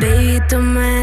Baby, tú me